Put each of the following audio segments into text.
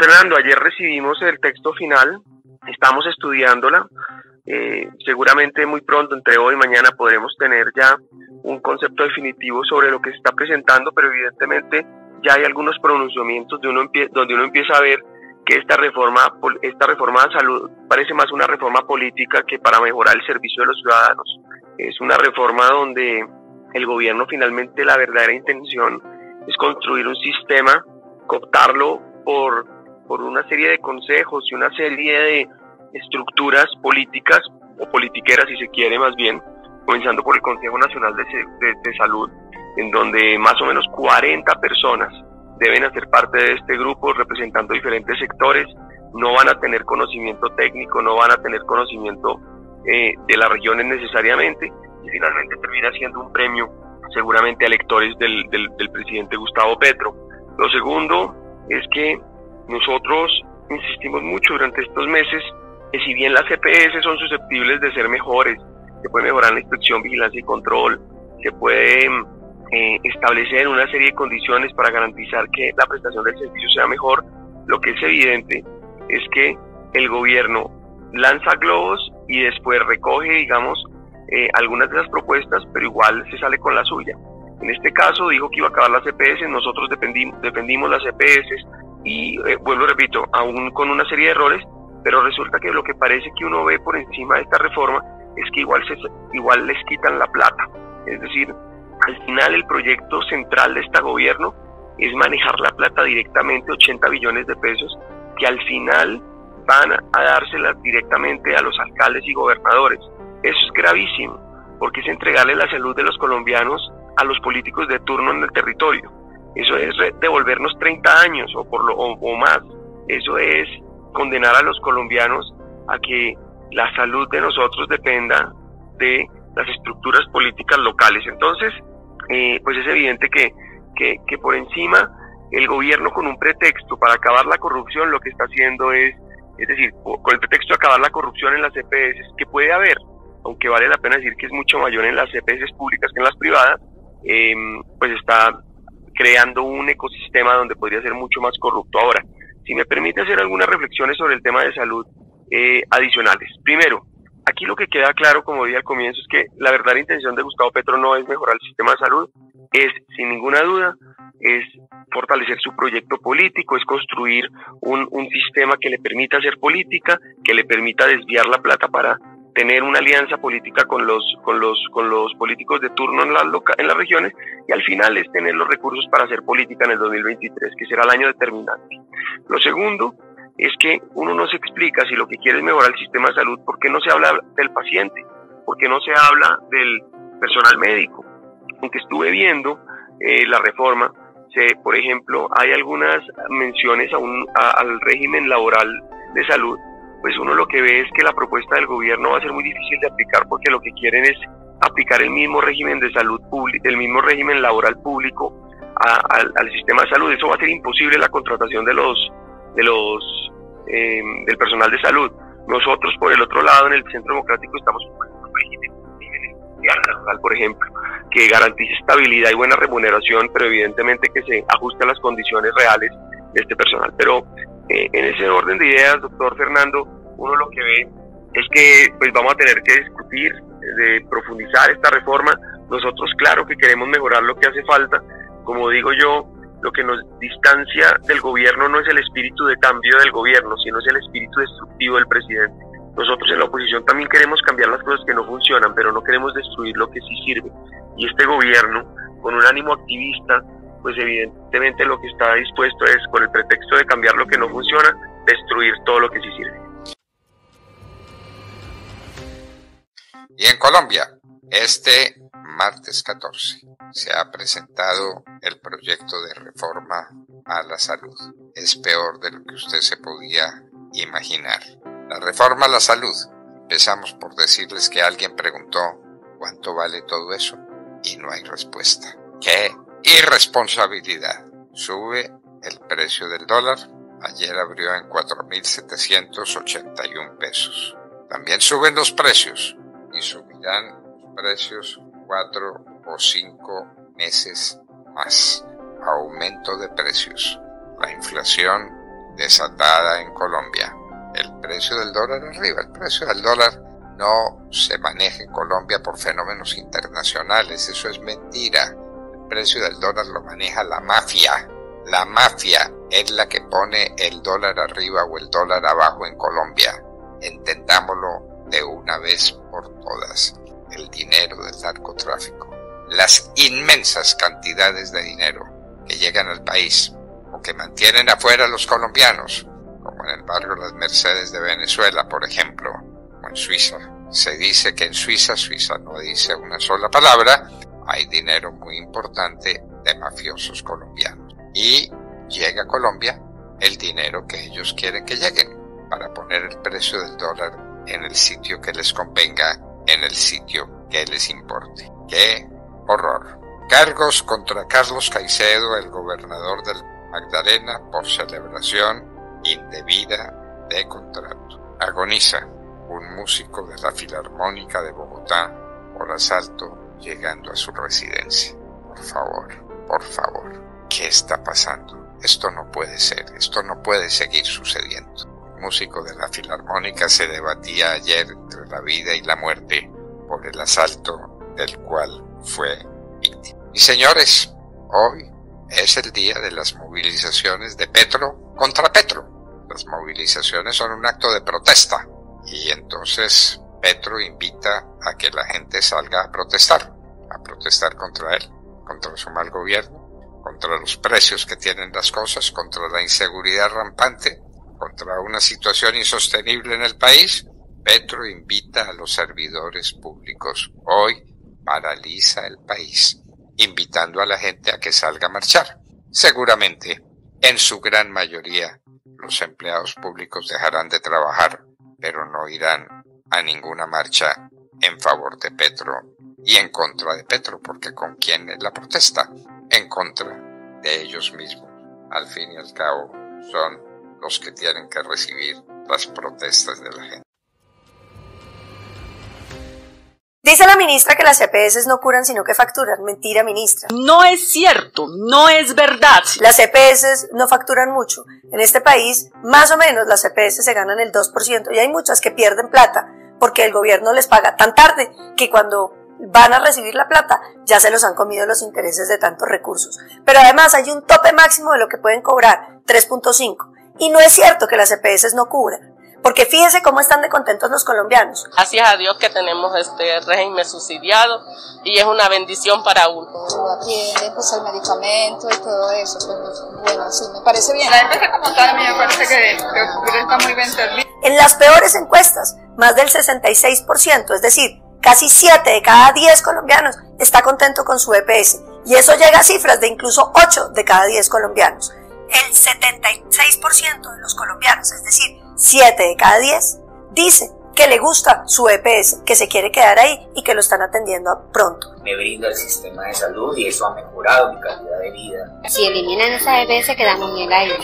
Fernando, ayer recibimos el texto final, estamos estudiándola. Eh, seguramente muy pronto, entre hoy y mañana, podremos tener ya un concepto definitivo sobre lo que se está presentando, pero evidentemente ya hay algunos pronunciamientos de uno donde uno empieza a ver que esta reforma, esta reforma de salud parece más una reforma política que para mejorar el servicio de los ciudadanos. Es una reforma donde el gobierno finalmente la verdadera intención es construir un sistema, cooptarlo por, por una serie de consejos y una serie de estructuras políticas o politiqueras, si se quiere más bien, comenzando por el Consejo Nacional de, de Salud, en donde más o menos 40 personas deben hacer parte de este grupo representando diferentes sectores, no van a tener conocimiento técnico, no van a tener conocimiento eh, de las regiones necesariamente, y finalmente termina siendo un premio seguramente a electores del, del presidente Gustavo Petro. Lo segundo es que nosotros insistimos mucho durante estos meses que si bien las EPS son susceptibles de ser mejores, se puede mejorar la inspección, vigilancia y control, se puede eh, establecer una serie de condiciones para garantizar que la prestación del servicio sea mejor, lo que es evidente es que el gobierno lanza globos y después recoge, digamos, eh, algunas de las propuestas, pero igual se sale con la suya. En este caso dijo que iba a acabar las EPS, nosotros defendimos, defendimos las EPS y eh, vuelvo, repito, aún con una serie de errores, pero resulta que lo que parece que uno ve por encima de esta reforma es que igual, se, igual les quitan la plata. Es decir, al final el proyecto central de este gobierno es manejar la plata directamente, 80 billones de pesos, que al final van a dárselas directamente a los alcaldes y gobernadores. Eso es gravísimo, porque es entregarle la salud de los colombianos a los políticos de turno en el territorio. Eso es devolvernos 30 años o, por lo, o más. Eso es condenar a los colombianos a que la salud de nosotros dependa de las estructuras políticas locales. Entonces, eh, pues es evidente que, que, por encima el gobierno con un pretexto para acabar la corrupción lo que está haciendo es, es decir, con el pretexto de acabar la corrupción en las EPS, que puede haber, aunque vale la pena decir que es mucho mayor en las EPS públicas que en las privadas, em, pues está creando un ecosistema donde podría ser mucho más corrupto. Ahora, si me permite hacer algunas reflexiones sobre el tema de salud eh, adicionales. Primero, Aquí lo que queda claro, como dije al comienzo, es que la verdadera intención de Gustavo Petro no es mejorar el sistema de salud, es sin ninguna duda, es fortalecer su proyecto político, es construir un, sistema que le permita hacer política, que le permita desviar la plata para tener una alianza política con los, con los, con los políticos de turno en las, en las regiones y al final es tener los recursos para hacer política en el 2023, que será el año determinante. Lo segundo es que uno no se explica si lo que quiere es mejorar el sistema de salud, ¿por qué no se habla del paciente? ¿Por qué no se habla del personal médico? Aunque estuve viendo eh, la reforma, se, por ejemplo, hay algunas menciones a un, al régimen laboral de salud, pues uno lo que ve es que la propuesta del gobierno va a ser muy difícil de aplicar porque lo que quieren es aplicar el mismo régimen de salud público, el mismo régimen laboral público al, al sistema de salud. Eso va a ser imposible la contratación de los de los eh, del personal de salud. Nosotros, por el otro lado, en el Centro Democrático estamos un régimen por ejemplo, que garantice estabilidad y buena remuneración, pero evidentemente que se ajuste a las condiciones reales de este personal. Pero eh, en ese orden de ideas, doctor Fernando, uno lo que ve es que pues vamos a tener que discutir, de profundizar esta reforma. Nosotros claro que queremos mejorar lo que hace falta. Como digo yo, lo que nos distancia del gobierno no es el espíritu de cambio del gobierno, sino es el espíritu destructivo del presidente. Nosotros en la oposición también queremos cambiar las cosas que no funcionan, pero no queremos destruir lo que sí sirve. Y este gobierno, con un ánimo activista, pues evidentemente lo que está dispuesto es, con el pretexto de cambiar lo que no funciona, destruir todo lo que sí sirve. Y en Colombia, este martes 14 se ha presentado el proyecto de reforma a la salud. Es peor de lo que usted se podía imaginar. La reforma a la salud. Empezamos por decirles que alguien preguntó cuánto vale todo eso y no hay respuesta. ¡Qué irresponsabilidad! Sube el precio del dólar. Ayer abrió en 4.781 pesos. También suben los precios y subirán los precios cuatro o cinco meses más. Aumento de precios. La inflación desatada en Colombia. El precio del dólar arriba, el precio del dólar no se maneja en Colombia por fenómenos internacionales, eso es mentira. Precio del dólar lo maneja la mafia. La mafia es la que pone el dólar arriba o el dólar abajo en Colombia. Entendámoslo de una vez por todas. El dinero del narcotráfico. Las inmensas cantidades de dinero que llegan al país o que mantienen afuera los colombianos, como en el barrio Las Mercedes de Venezuela, por ejemplo, o en Suiza. Se dice que en Suiza, Suiza no dice una sola palabra, hay dinero muy importante de mafiosos colombianos. Y llega a Colombia el dinero que ellos quieren que lleguen para poner el precio del dólar en el sitio que les convenga, en el sitio que les importe. ¡Qué horror! Cargos contra Carlos Caicedo, el gobernador del Magdalena, por celebración indebida de contrato. Agoniza un músico de la Filarmónica de Bogotá por asalto llegando a su residencia. Por favor, por favor, ¿qué está pasando? Esto no puede ser, esto no puede seguir sucediendo. Un músico de la Filarmónica se debatía ayer entre la vida y la muerte por el asalto del cual fue víctima. Y señores, hoy es el día de las movilizaciones de Petro contra Petro. Las movilizaciones son un acto de protesta y entonces Petro invita a que la gente salga a protestar, a protestar contra él, contra su mal gobierno, contra los precios que tienen las cosas, contra la inseguridad rampante, contra una situación insostenible en el país. Petro invita a los servidores públicos. Hoy paraliza el país, invitando a la gente a que salga a marchar. Seguramente, en su gran mayoría, los empleados públicos dejarán de trabajar pero no irán a ninguna marcha en favor de Petro y en contra de Petro, porque con quién es la protesta, en contra de ellos mismos. Al fin y al cabo, son los que tienen que recibir las protestas de la gente. Dice la ministra que las EPS no curan sino que facturan. Mentira, ministra. No es cierto, no es verdad. Las EPS no facturan mucho. En este país, más o menos las EPS se ganan el 2% y hay muchas que pierden plata porque el gobierno les paga tan tarde que cuando van a recibir la plata ya se los han comido los intereses de tantos recursos. Pero además hay un tope máximo de lo que pueden cobrar, 3.5. Y no es cierto que las EPS no cubran. Porque fíjese cómo están de contentos los colombianos. Gracias a Dios que tenemos este régimen subsidiado y es una bendición para uno. Atiende pues el medicamento y todo eso, pues bueno, sí, me parece bien. La EPS como tal me parece que, que está muy bien servida. En las peores encuestas, más del 66%, es decir, casi 7 de cada 10 colombianos está contento con su EPS. Y eso llega a cifras de incluso 8 de cada 10 colombianos. El 76% de los colombianos, es decir, 7 de cada 10 dice que le gusta su EPS, que se quiere quedar ahí y que lo están atendiendo pronto. Me brinda el sistema de salud y eso ha mejorado mi calidad de vida. Si eliminan esa EPS quedamos en el aire.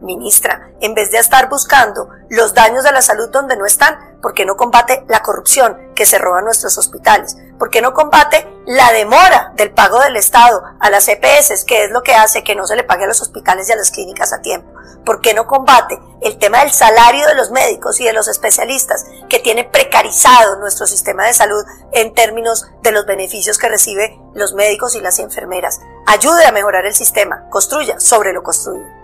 Ministra, en vez de estar buscando los daños de la salud donde no están, ¿por qué no combate la corrupción que se roba nuestros hospitales? ¿Por qué no combate la demora del pago del Estado a las EPS, que es lo que hace que no se le pague a los hospitales y a las clínicas a tiempo? ¿Por qué no combate el tema del salario de los médicos y de los especialistas que tiene precarizado nuestro sistema de salud en términos de los beneficios que reciben los médicos y las enfermeras? Ayude a mejorar el sistema, construya sobre lo construido.